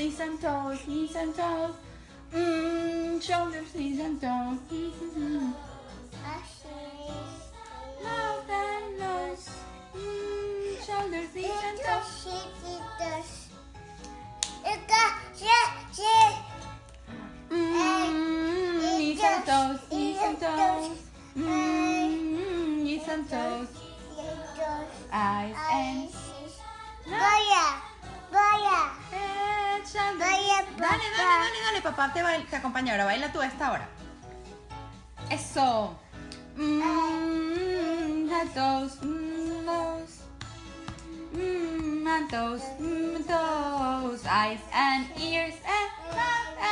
Mm, shoulders, mm-hmm. knees and toes, knees and toes. Mmm, shoulders, knees and toes. Mm-hmm. Mouth and. Mmm, shoulders, knees and toes. Mmm, knees and toes, knees and toes. Mmm, Dale, dale, dale, dale, papá te, baila- te acompaña ahora. Baila tú esta hora. Eso. Mmm, toes, mmm, nose. Mmm, mmm, toes. Eyes and ears and mouth and